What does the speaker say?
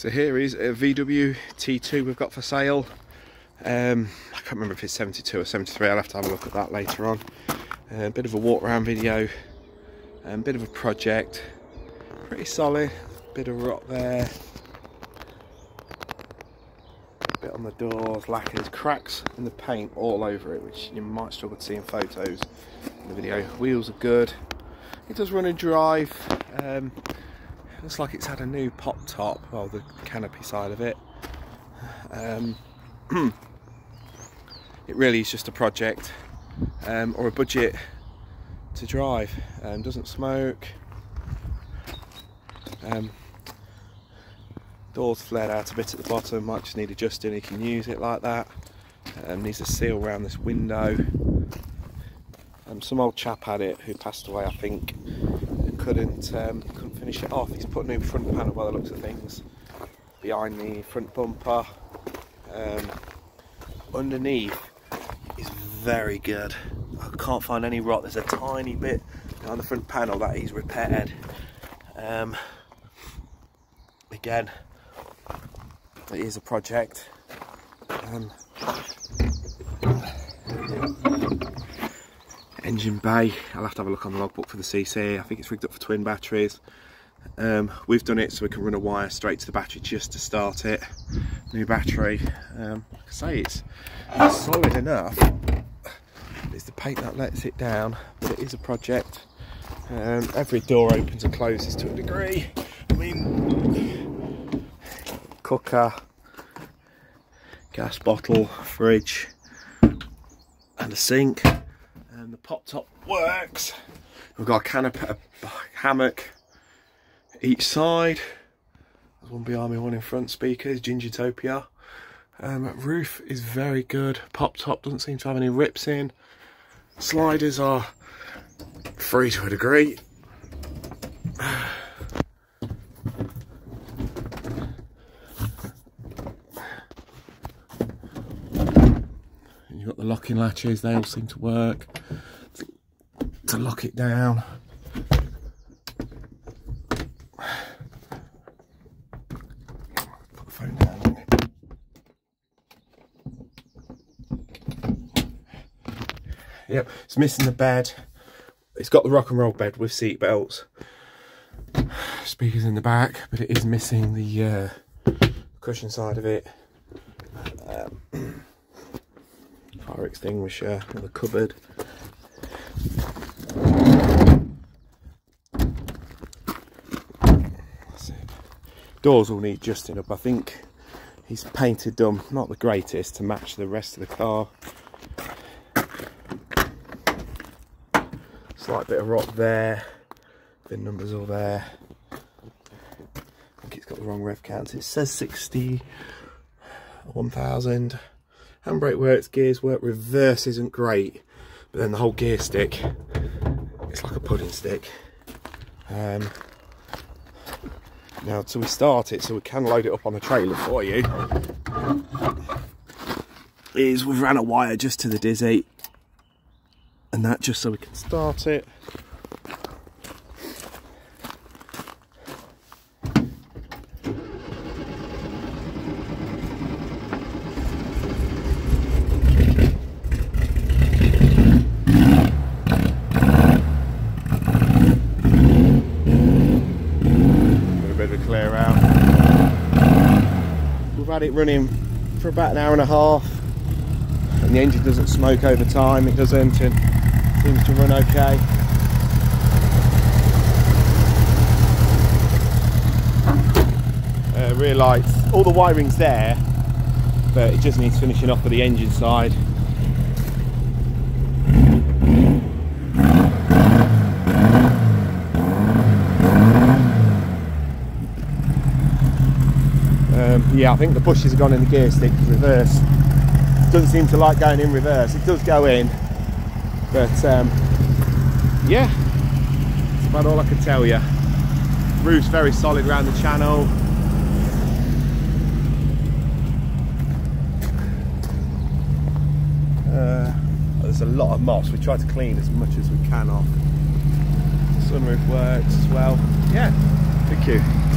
So here is a VW T2 we've got for sale. Um, I can't remember if it's 72 or 73, I'll have to have a look at that later on. A uh, bit of a walk around video, a um, bit of a project, pretty solid, bit of rot there, bit on the doors, lacquers, cracks in the paint all over it, which you might struggle to see in photos in the video. Wheels are good, it does run and drive, um, looks like it's had a new pop top, well the canopy side of it. Um, it really is just a project um, or a budget to drive. Um, doesn't smoke. Um, doors flared out a bit at the bottom, might just need adjusting, you can use it like that. Um, needs a seal around this window. Um, some old chap had it who passed away I think couldn't, couldn't finish it off. He's put a new front panel by the looks of things behind the front bumper. Um, underneath is very good. I can't find any rot. There's a tiny bit on the front panel that he's repaired. Um, again, it is a project. Um, engine bay, I'll have to have a look on the logbook for the CC. I think it's rigged up for twin batteries. Um, we've done it so we can run a wire straight to the battery just to start it. New battery. Um, like I say, it's, solid enough. It's the paint that lets it down, but it is a project. Um, every door opens and closes to a degree. I mean, cooker, gas bottle, fridge, and a sink. And the pop top works. We've got a canopy, a hammock, each side. There's one behind me, one in front. Speakers, Gingertopia. Um, roof is very good. Pop top doesn't seem to have any rips in. Sliders are free to a degree. You've got the locking latches, they all seem to work to lock it down. Yep, it's missing the bed. It's got the rock and roll bed with seat belts. Speakers in the back, but it is missing the uh, cushion side of it. Um, fire extinguisher in the cupboard. Doors will need justing up. I think he's painted them, not the greatest, to match the rest of the car. slight bit of rot there. VIN numbers all there. I think it's got the wrong rev count. It says 60, 1000. Handbrake works, gears work, reverse isn't great. But then the whole gear stick, it's like a pudding stick. Um, now, to we start it, so we can load it up on the trailer for you, is we've ran a wire just to the dizzy and that just so we can start it. A bit of a clear out. We've had it running for about an hour and a half and the engine doesn't smoke over time, it doesn't seems to run okay. Uh, rear lights, all the wiring's there, but it just needs finishing off with the engine side. Um, yeah, I think the bushes have gone in the gear stick reverse. Doesn't seem to like going in reverse. It does go in, but um, yeah, that's about all I can tell you. Roof's very solid around the channel. Uh, there's a lot of moss. We try to clean as much as we can off. Sunroof works as well. Yeah, thank you.